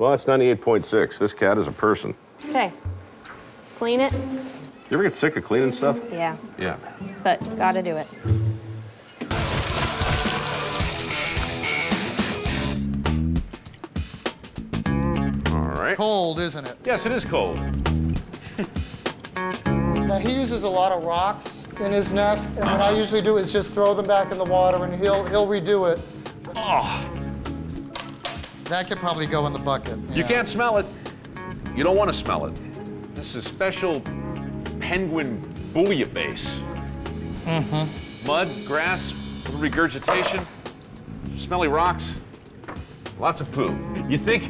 Well, it's 98.6. This cat is a person. Okay. Clean it. You ever get sick of cleaning stuff? Yeah, Yeah. but gotta do it. All right. Cold, isn't it? Yes, it is cold. Now, he uses a lot of rocks in his nest, and what I usually do is just throw them back in the water, and he'll, he'll redo it. Oh, That could probably go in the bucket. You yeah. can't smell it. You don't want to smell it. This is special penguin bouillabaisse. Mm-hmm. Mud, grass, regurgitation, smelly rocks, lots of poo. You think,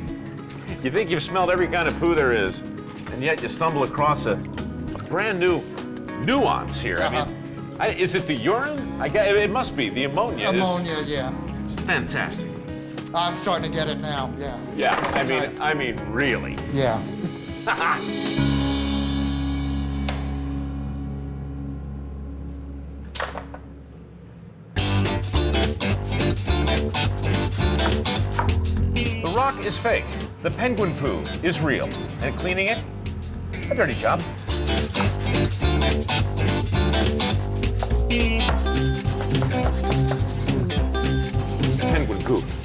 you think you've smelled every kind of poo there is, and yet you stumble across a, a brand new nuance here. I Uh-huh. mean, I, is it the urine? I guess, it must be. The ammonia, Ammonia, yeah. is fantastic. I'm starting to get it now, yeah. Yeah, I mean, nice. I mean, really. Yeah. The rock is fake. The penguin poo is real. And cleaning it, a dirty job. Penguin poo.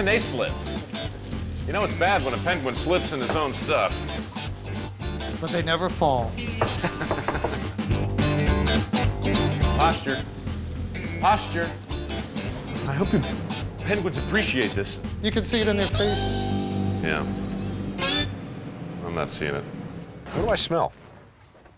Even they slip. You know it's bad when a penguin slips in his own stuff. But they never fall. Posture. Posture. I hope you penguins appreciate this. You can see it in their faces. Yeah. I'm not seeing it. What do I smell?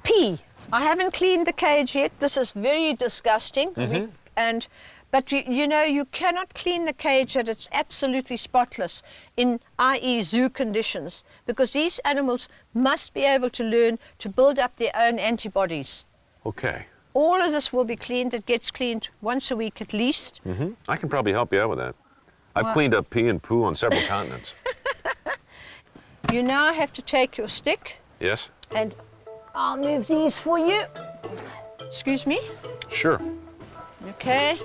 pee. I haven't cleaned the cage yet. This is very disgusting. Mm-hmm. And but you, you know you cannot clean the cage that it's absolutely spotless in i.e. zoo conditions because these animals must be able to learn to build up their own antibodies. Okay. All of this will be cleaned. It gets cleaned once a week at least. Mm-hmm. I can probably help you out with that. I've Well- cleaned up pee and poo on several continents. You now have to take your stick Yes? and I'll move these for you. Excuse me. Sure. Okay.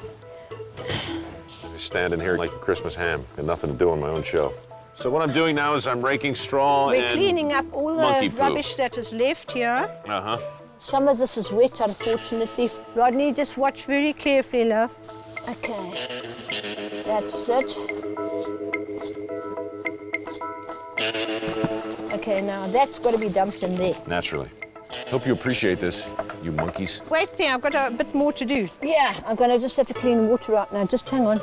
I stand in here like a Christmas ham. Got nothing to do on my own show. So what I'm doing now is I'm raking straw We're and... cleaning up all the poo. rubbish that is left here. Uh-huh. Some of this is wet, unfortunately. Rodney, just watch very carefully, love. Okay, that's it. Okay, now that's got to be dumped in there. Naturally. Hope you appreciate this, you monkeys. Wait there, I've got a bit more to do. Yeah, I'm gonna just have to clean the water out now. Just hang on.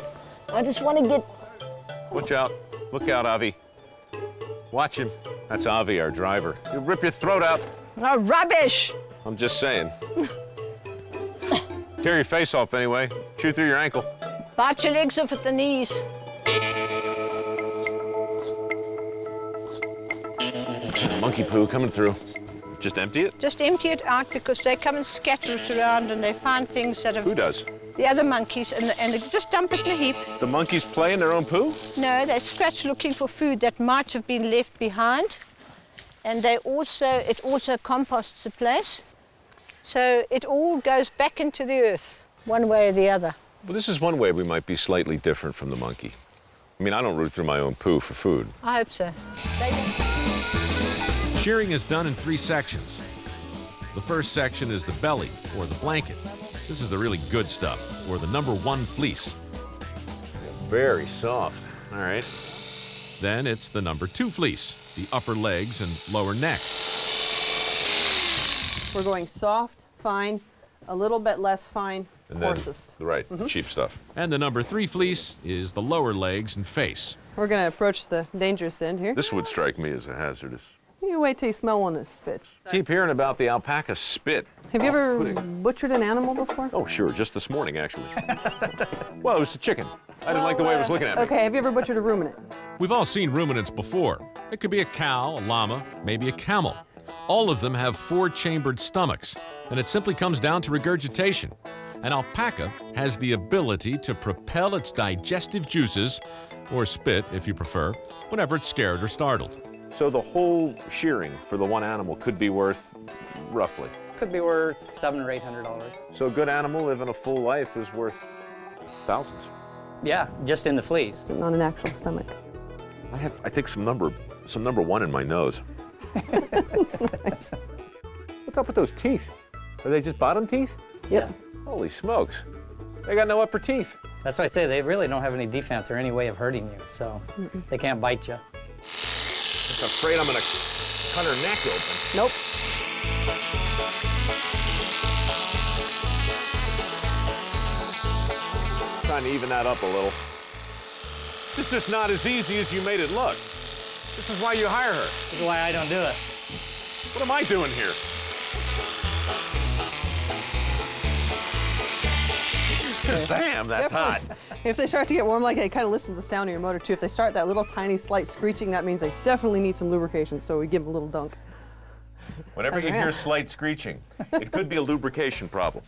I just want to get. Watch out. Look out, Avi. Watch him. That's Avi, our driver. He'll rip your throat out. No rubbish! I'm just saying. Tear your face off anyway. Chew through your ankle. Bite your legs off at the knees. Monkey poo coming through. Just empty it? Just empty it out because they come and scatter it around and they find things that have... Who does? the other monkeys and, and they just dump it in a heap. The monkeys play in their own poo? No, they scratch looking for food that might have been left behind. And they also, it also composts the place. So it all goes back into the earth, one way or the other. Well, this is one way we might be slightly different from the monkey. I mean, I don't root through my own poo for food. I hope so. Shearing is done in three sections. The first section is the belly, or the blanket. This is the really good stuff, or the number one fleece. Very soft. All right. Then it's the number two fleece, the upper legs and lower neck. We're going soft, fine, a little bit less fine, And then, coarsest. right, mm-hmm. cheap stuff. And the number three fleece is the lower legs and face. We're going to approach the dangerous end here. This would strike me as a hazardous. You wait till you smell one that spits. Keep hearing about the alpaca spit. Have you oh, ever Pudding. butchered an animal before? Oh, sure, just this morning, actually. well, it was a chicken. I didn't like the way it was looking at me. Okay, have you ever butchered a ruminant? We've all seen ruminants before. It could be a cow, a llama, maybe a camel. All of them have four chambered stomachs, and it simply comes down to regurgitation. An alpaca has the ability to propel its digestive juices, or spit if you prefer, whenever it's scared or startled. So the whole shearing for the one animal could be worth roughly. Could be worth seven or eight hundred dollars. So a good animal living a full life is worth thousands. Yeah, just in the fleece. Not an actual stomach. I have, I think, some number, some number one in my nose. What's up with those teeth? Are they just bottom teeth? Yep. Holy smokes. They got no upper teeth. That's why I say they really don't have any defense or any way of hurting you, so they can't bite you. Just afraid I'm gonna cut her neck open. Nope. Trying to even that up a little. It's just not as easy as you made it look. This is why you hire her. This is why I don't do it. What am I doing here? Damn, that's hot. If they start to get warm like that, kind of listen to the sound of your motor too. If they start that little tiny slight screeching, that means they definitely need some lubrication. So we give them a little dunk. Whenever you hear slight screeching, it could be a lubrication problem.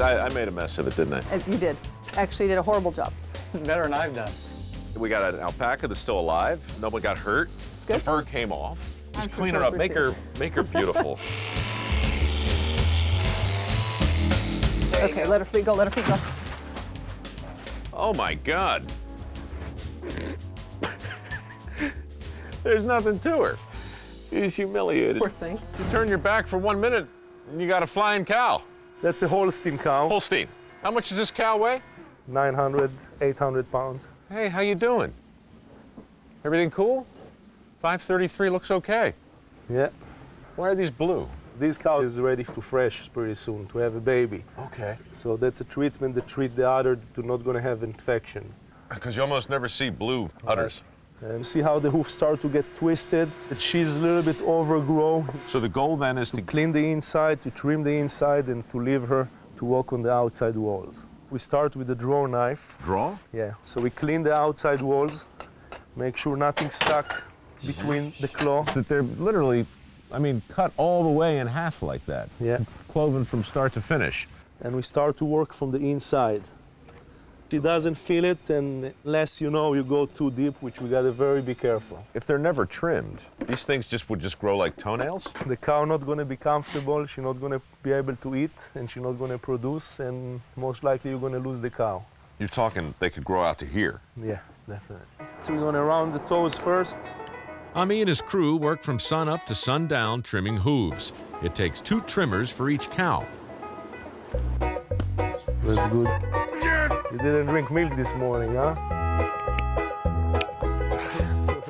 I, I made a mess of it, didn't I? You did. Actually, you did a horrible job. It's better than I've done. We got an alpaca that's still alive. No one got hurt. The fur came off. Just I'm clean her up. Make her, make her beautiful. Okay, let her feet go. Let her feet go. oh my God. There's nothing to her. She's humiliated. Poor thing. You turn your back for one minute, and you got a flying cow. That's a Holstein cow, Holstein. How much does this cow weigh? 900, 800 pounds. Hey, how you doing? Everything cool? 533 looks okay. Yeah. Why are these blue? This cow is ready to fresh pretty soon to have a baby. Okay. So that's a treatment that treat the udder to not gonna have infection. Because you almost never see blue udders. And see how the hoof start to get twisted. The cheese a little bit overgrow. So the goal then is To to clean the inside, to trim the inside, and to leave her to walk on the outside walls. We start with the draw knife. draw? Yeah. So we clean the outside walls, make sure nothing stuck between the claw. That they're literally, I mean, cut all the way in half like that. Yeah. Cloven from start to finish. and we start to work from the inside. She doesn't feel it, and unless you know you go too deep, which we gotta very be careful. If they're never trimmed, these things just would just grow like toenails? The cow not gonna be comfortable, she's not gonna be able to eat, and she's not gonna produce, and most likely you're gonna lose the cow. You're talking they could grow out to here. Yeah, definitely. So we're gonna round the toes first. Ami and his crew work from sun up to sundown trimming hooves. It takes two trimmers for each cow. That's good. You didn't drink milk this morning, huh?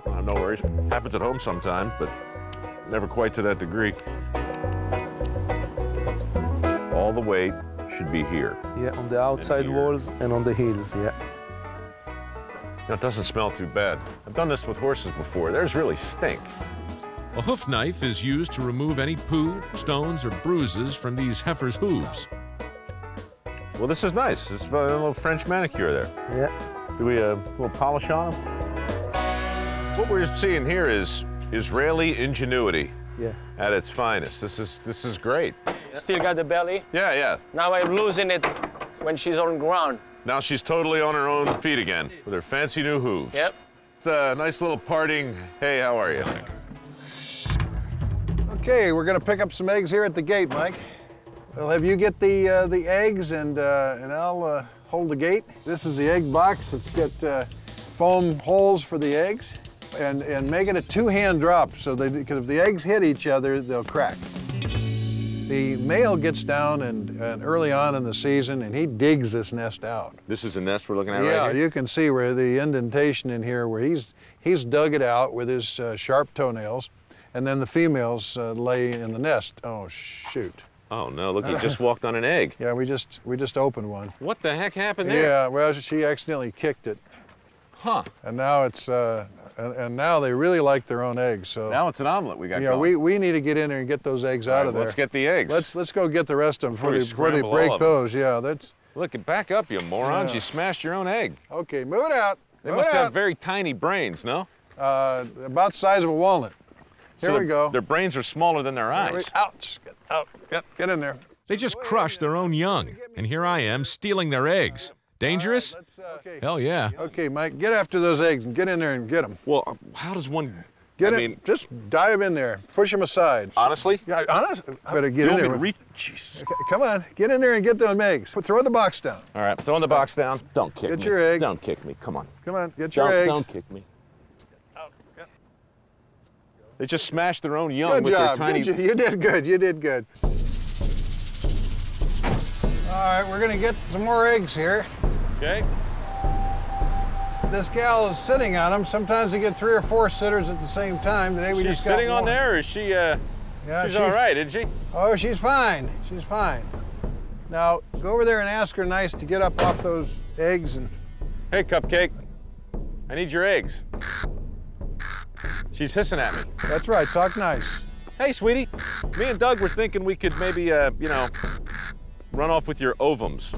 Uh, no worries. Happens at home sometimes, but never quite to that degree. All the weight should be here. Yeah, on the outside here. walls and on the heels, yeah. Now, it doesn't smell too bad. I've done this with horses before. Theirs really stink. A hoof knife is used to remove any poo, stones, or bruises from these heifers' hooves. Well, this is nice. It's a little French manicure there. Yeah. Do we uh, a little polish on them? What we're seeing here is Israeli ingenuity Yeah. at its finest. This is this is great. Still got the belly. Yeah, yeah. Now I'm losing it when she's on ground. Now she's totally on her own feet again with her fancy new hooves. Yep. It's a nice little parting. Hey, how are you? Okay, we're gonna pick up some eggs here at the gate, Mike. I'll have you get the uh, the eggs and uh, and I'll uh, hold the gate. This is the egg box. Let's get uh, foam holes for the eggs and and make it a two-hand drop so they because if the eggs hit each other, they'll crack. The male gets down and, and early on in the season and he digs this nest out. This is the nest we're looking at Yeah, right here. Yeah, you can see where the indentation in here where he's he's dug it out with his uh, sharp toenails, and then the females uh, lay in the nest. Oh shoot! Oh no! Look, he just walked on an egg. Yeah, we just we just opened one. What the heck happened there? Yeah, well she accidentally kicked it, Huh? and now it's uh, and, and now they really like their own eggs. So Now it's an omelet we got yeah, going. we, we need to get in there and get those eggs All out right, of there. Let's get the eggs. let's let's go get the rest of them before, Before they, before they break of them. those. Yeah, that's Look, back up, you morons! Yeah. You smashed your own egg. okay. Move it out. They must yeah. have very tiny brains, no? Uh, about the size of a walnut. Here So we go. Their brains are smaller than their There we- eyes. Ouch! Get out! Get, get in there. They just crush their own young, and here I am stealing their eggs. Dangerous? Let's, uh, okay. Hell yeah. Okay, Mike, get after those eggs and get in there and get them. Well, how does one? Get I it. mean, just dive in there. Push them aside. honestly, Yeah, honest. I better get you in want me there. to reach? Jesus. Okay, Come on, get in there and get those eggs. Throw the box down. All right, throwing the box down. Don't kick Get me. your egg. Don't kick me. Come on. Come on, get your Don't, eggs. don't kick me. They just smashed their own young Good with job. their tiny. Good, jo- you did good. You did good. All right, we're gonna get some more eggs here. Okay. This gal is sitting on them. Sometimes they get three or four sitters at the same time. Today we She's just got sitting on there, or is she? Uh, Yeah, she's she- all right, isn't she? Oh, she's fine. She's fine. Now go over there and ask her nice to get up off those eggs and. Hey, Cupcake. I need your eggs. She's hissing at me. That's right. Talk nice. Hey, sweetie. Me and Doug were thinking we could maybe, uh, you know, run off with your ovums.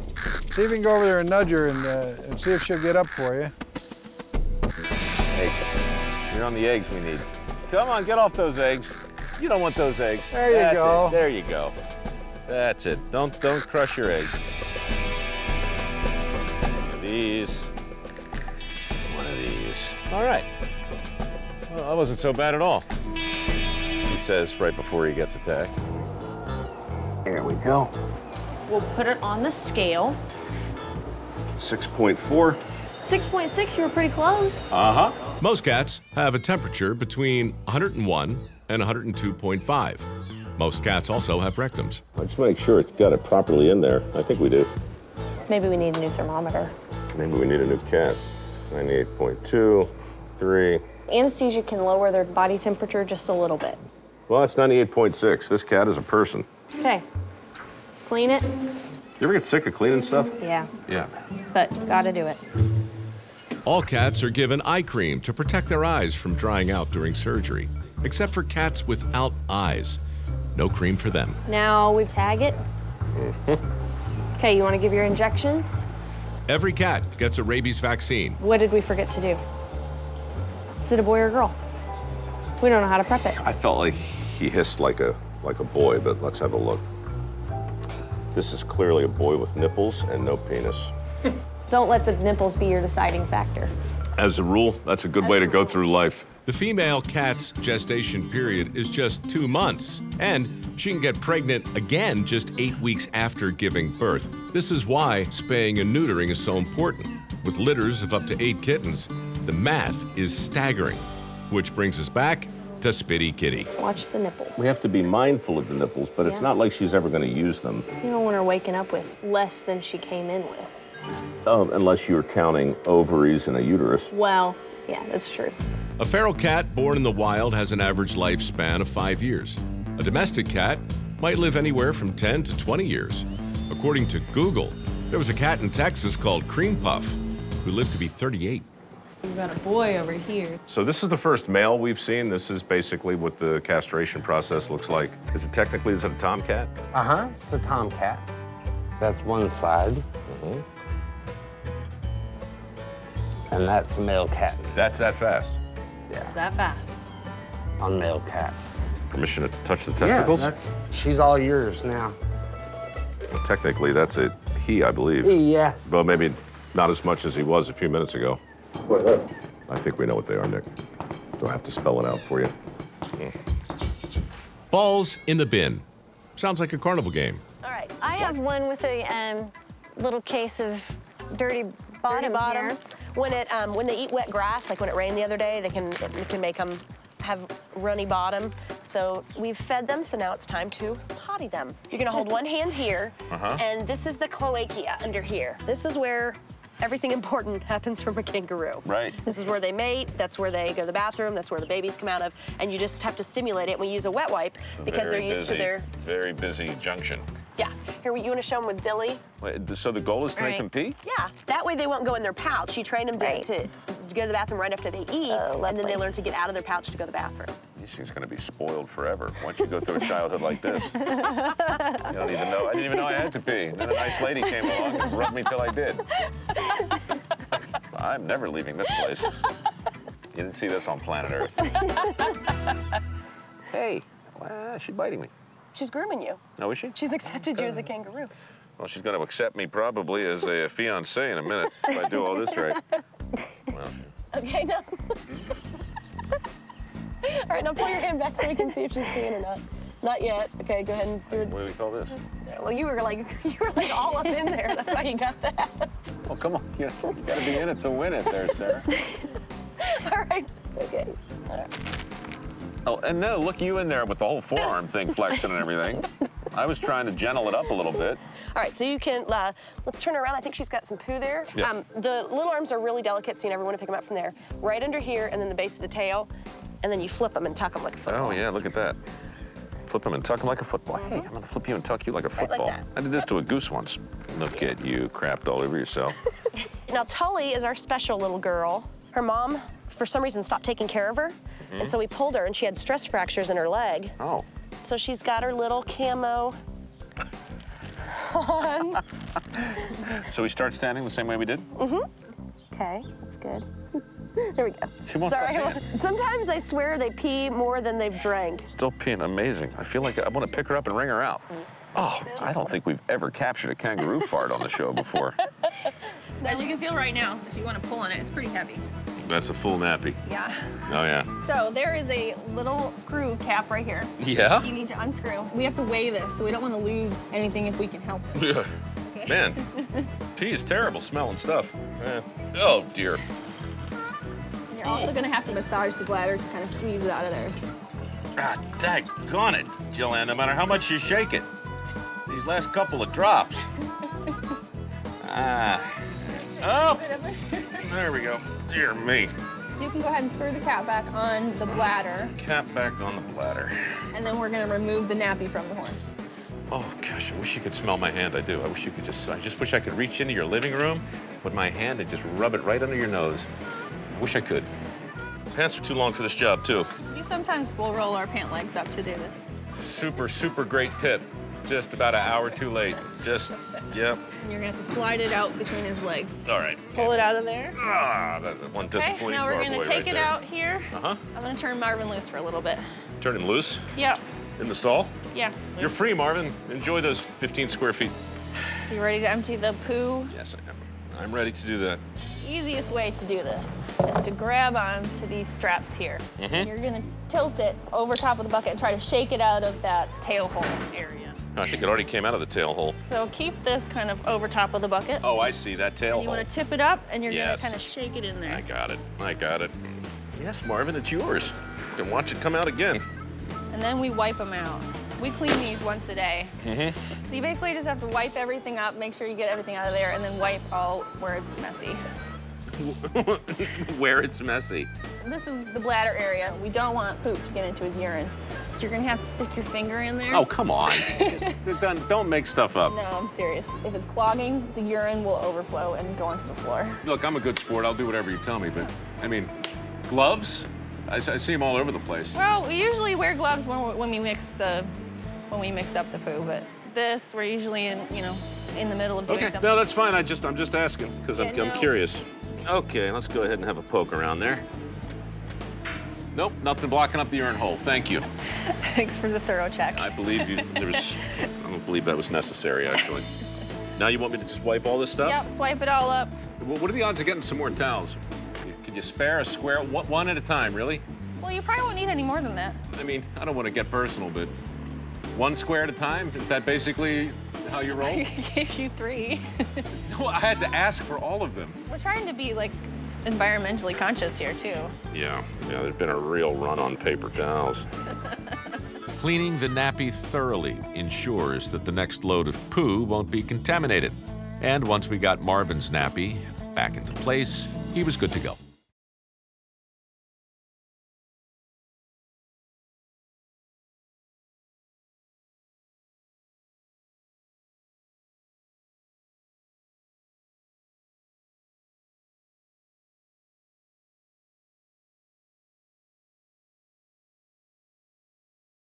See if you can go over there and nudge her and, uh, and see if she'll get up for you. Hey, you're on the eggs we need. Come on, get off those eggs. You don't want those eggs. There you That's go. It. There you go. That's it. Don't don't crush your eggs. One of these. One of these. All right. Well, that wasn't so bad at all. He says right before he gets attacked. Here we go. We'll put it on the scale. 6.4. 6.6, you were pretty close. Uh huh. Most cats have a temperature between 101 and 102.5. Most cats also have rectums. I just want to make sure it's got it properly in there. I think we do. Maybe we need a new thermometer. Maybe we need a new cat. 98.2, 3. Anesthesia can lower their body temperature just a little bit. Well, it's 98.6. This cat is a person. Okay. Clean it? You ever get sick of cleaning stuff? Yeah, Yeah. but gotta do it. All cats are given eye cream to protect their eyes from drying out during surgery, except for cats without eyes. No cream for them. Now we tag it. Mm-hmm. Okay, you wanna give your injections? Every cat gets a rabies vaccine. What did we forget to do? Is it a boy or a girl? We don't know how to prep it. I felt like he hissed like a like a boy, but let's have a look. This is clearly a boy with nipples and no penis. Don't let the nipples be your deciding factor. As a rule, that's a good way to go through life. The female cat's gestation period is just two months, and she can get pregnant again just eight weeks after giving birth. This is why spaying and neutering is so important. With litters of up to eight kittens, the math is staggering. Which brings us back to Spitty Kitty. Watch the nipples. We have to be mindful of the nipples, but it's not like she's ever going to use them. You don't want her waking up with less than she came in with. Um, unless you're counting ovaries and a uterus. Well, yeah, that's true. A feral cat born in the wild has an average lifespan of five years. A domestic cat might live anywhere from 10 to 20 years. According to Google, there was a cat in Texas called Cream Puff who lived to be 38. We've got a boy over here. So this is the first male we've seen. This is basically what the castration process looks like. Is it technically, is it a tomcat? Uh-huh, it's a tomcat. That's one side. Mm -hmm. And that's a male cat That's that fast. It's that fast. on male cats. Permission to touch the testicles? Yeah, that's, she's all yours now. Well, technically, that's a he, I believe. Yeah. But maybe not as much as he was a few minutes ago. What are those? I think we know what they are, Nick. Don't have to spell it out for you. Balls in the bin. Sounds like a carnival game. All right, I have one with a um, little case of dirty bottom, bottom. here. When it um, when they eat wet grass, like when it rained the other day, they can it can make them have runny bottom. So we've fed them, so now it's time to potty them. You're gonna hold one hand here, Uh-huh. and this is the cloaca under here. This is where everything important happens from a kangaroo. Right. This is where they mate, that's where they go to the bathroom, that's where the babies come out of, and you just have to stimulate it. We use a wet wipe because Very they're used busy, to their, Very busy junction. yeah. Here, you wanna show them with Dilly? Wait, so the goal is to make them pee? Yeah, that way they won't go in their pouch. You train them to, Right. to, to go to the bathroom right after they eat, oh, and then they learn to get out of their pouch to go to the bathroom. These things are going to be spoiled forever once you go through a childhood like this. You don't even know. I didn't even know I had to pee. Then a nice lady came along and rubbed me till I did. I'm never leaving this place. you didn't see this on planet Earth. hey, well, she's biting me. She's grooming you. Oh, is she? She's accepted you as a kangaroo. Well, she's going to accept me probably as a fiance in a minute if I do all this right. Well, Okay, now. All right, now pull your hand back so we can see if she's seeing or not. Not yet. Okay, go ahead and do it. what do we call this? Well, you were like you were like all up in there. That's why you got that. Oh, come on. You, you got to be in it to win it there, Sarah. all right. Okay. All right. Oh, and no, look you in there with the whole forearm thing flexing and everything. I was trying to gentle it up a little bit. All right, so you can, uh, let's turn her around. I think she's got some poo there. Yeah. Um, the little arms are really delicate, so you never want to pick them up from there. Right under here, and then the base of the tail, and then you flip them and tuck them like a football. Oh, yeah, look at that. Flip him and tuck him like a football. Hey, I'm to flip you and tuck you like a Right like football. I did this to a goose once. Look at you, crapped all over yourself. Now, Tully is our special little girl. Her mom, for some reason, stopped taking care of her, Mhm. and so we pulled her, and she had stress fractures in her leg. Oh. So she's got her little camo on. So we start standing the same way we did? Mm-hmm. Okay, that's good. There we go. She won't Sorry. stop. Sometimes I swear they pee more than they've drank. Still peeing amazing. I feel like I want to pick her up and wring her out. Oh, I don't think we've ever captured a kangaroo fart on the show before. As you can feel right now, if you want to pull on it, it's pretty heavy. That's a full nappy. Yeah. Oh, yeah. So there is a little screw cap right here. Yeah? You need to unscrew. We have to weigh this, so we don't want to lose anything if we can help it. Man, pee is terrible smelling stuff. Eh. Oh, dear. You're also going to have to massage the bladder to kind of squeeze it out of there. Ah, daggone it, Jillian, no matter how much you shake it. These last couple of drops. Ah. Oh, there we go. Dear me. So you can go ahead and screw the cap back on the bladder, Cap back on the bladder. and then we're going to remove the nappy from the horse. Oh gosh, I wish you could smell my hand. I do. I wish you could just. I just wish I could reach into your living room with my hand and just rub it right under your nose. Wish I could. Pants are too long for this job too. We sometimes will roll our pant legs up to do this. Super, super great tip. Just about an hour too late. Just, yep. And you're going to have to slide it out between his legs. All right. Pull it out of there. Ah, that's one Okay, disappointing now we're gonna take right it there. out here. Uh-huh. I'm going to turn Marvin loose for a little bit. Turn him loose Yep. in the stall. Yeah. You're free, Marvin. Enjoy those 15 square feet. So you ready to empty the poo? Yes, I am. I'm ready to do that. Easiest way to do this is to grab onto these straps here. Mhm. And you're gonna tilt it over top of the bucket and try to shake it out of that tail hole area. I think it already came out of the tail hole. So keep this kind of over top of the bucket. Oh, I see that tail And you hole. want to tip it up and you're Yes. gonna kind of shake it in there. I got it. I got it. Yes, Marvin, it's yours. You can watch it come out again. And then we wipe them out. We clean these once a day. Mm-hmm. So you basically just have to wipe everything up, make sure you get everything out of there, and then wipe all where it's messy. Where it's messy. This is the bladder area. We don't want poop to get into his urine. So you're gonna have to stick your finger in there. Oh, come on. don't, don't make stuff up. No, I'm serious. If it's clogging, the urine will overflow and go onto the floor. Look, I'm a good sport. I'll do whatever you tell me, but I mean, gloves? I, I see them all over the place. Well, we usually wear gloves when, we- when we mix the when we mix up the poo, but this we're usually in you know in the middle of doing Okay, something. no, that's fine. I just, I'm just asking because I'm, Yeah, I'm curious. Okay, let's go ahead and have a poke around there. Nope, nothing blocking up the urn hole. Thank you. Thanks for the thorough check. I believe you. There was. I don't believe that was necessary, actually. Now you want me to just wipe all this stuff? Yep, swipe it all up. What are the odds of getting some more towels? Could you spare a square, one one at a time, really? Well, you probably won't need any more than that. I mean, I don't want to get personal, but one square at a time? Is that basically how you roll? I gave you three. no, I had to ask for all of them. We're trying to be like environmentally conscious here too. Yeah. Yeah. There's been a real run on paper towels. Cleaning the nappy thoroughly ensures that the next load of poo won't be contaminated. And once we got Marvin's nappy back into place, he was good to go.